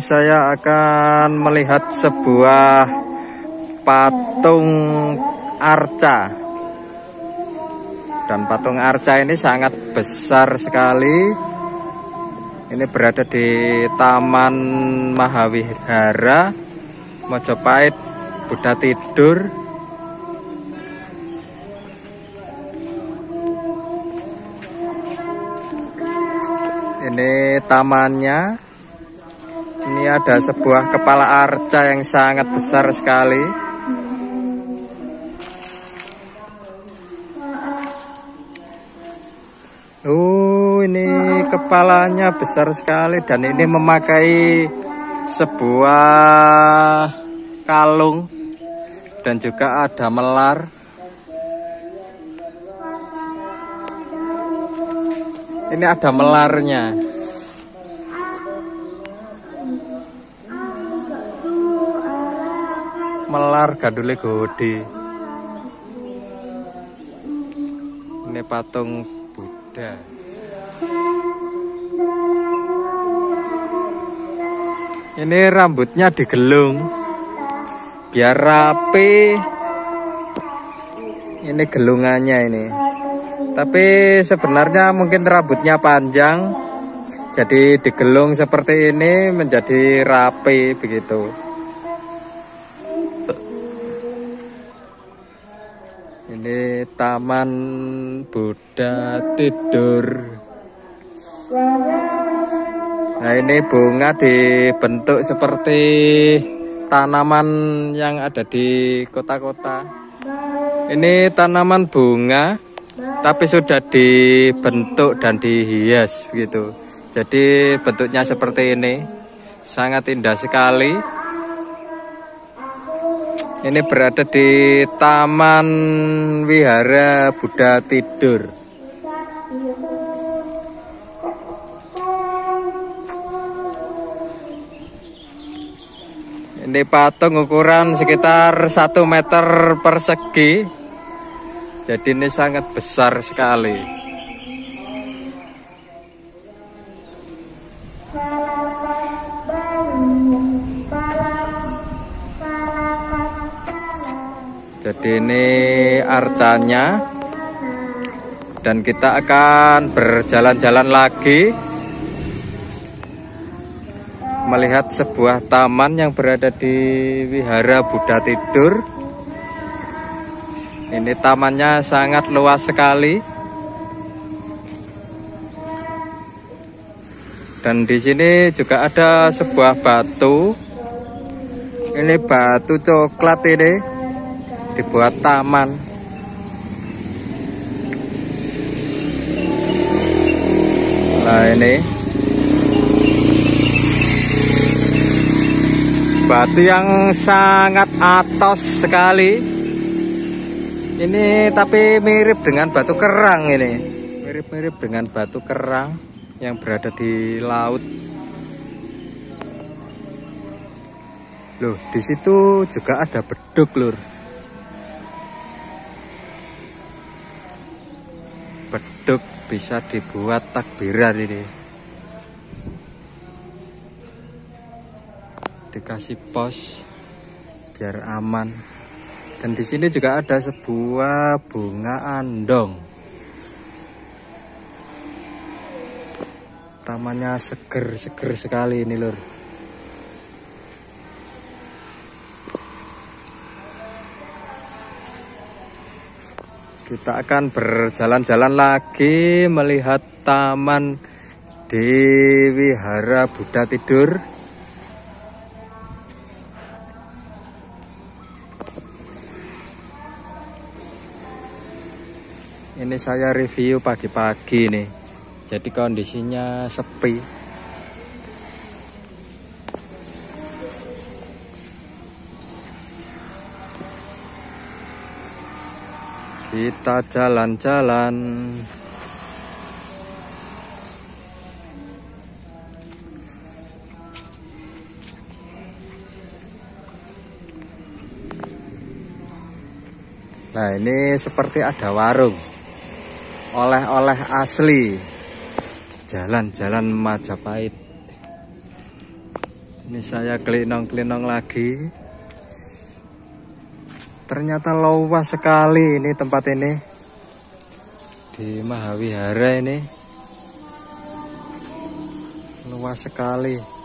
saya akan melihat sebuah patung arca. Dan patung arca ini sangat besar sekali. Ini berada di Taman Mahawihara Mojopahit Buddha Tidur. Ini tamannya ini ada sebuah kepala arca yang sangat besar sekali. Uh, ini kepalanya besar sekali dan ini memakai sebuah kalung dan juga ada melar. Ini ada melarnya. Melar gandule gede. Ini patung Buddha. Ini rambutnya digelung. Biar rapi. Ini gelungannya ini. Tapi sebenarnya mungkin rambutnya panjang. Jadi digelung seperti ini menjadi rapi begitu Taman Buddha Tidur. Nah, ini bunga dibentuk seperti tanaman yang ada di kota-kota. Ini tanaman bunga tapi sudah dibentuk dan dihias gitu. Jadi bentuknya seperti ini. Sangat indah sekali. Ini berada di Taman Wihara Buddha Tidur. Ini patung ukuran sekitar 1 meter persegi. Jadi ini sangat besar sekali. Ini arcanya. Dan kita akan berjalan-jalan lagi. Melihat sebuah taman yang berada di Wihara Buddha Tidur. Ini tamannya sangat luas sekali. Dan di sini juga ada sebuah batu. Ini batu coklat ini dibuat taman. Nah ini. Batu yang sangat atos sekali. Ini tapi mirip dengan batu kerang ini. Mirip-mirip dengan batu kerang yang berada di laut. Loh di situ juga ada beduk lur beduk bisa dibuat takbiran ini. Dikasih pos biar aman. Dan di sini juga ada sebuah bunga andong. Tamannya seger-seger sekali ini lur kita akan berjalan-jalan lagi melihat taman di Wihara Buddha Tidur. Ini saya review pagi-pagi nih. Jadi kondisinya sepi kita jalan-jalan. Nah ini seperti ada warung. Oleh-oleh asli. Jalan-jalan Majapahit. Ini saya kelinong-kelinong lagi. Ternyata luas sekali ini tempat ini. Di Mahawihara ini. Luas sekali.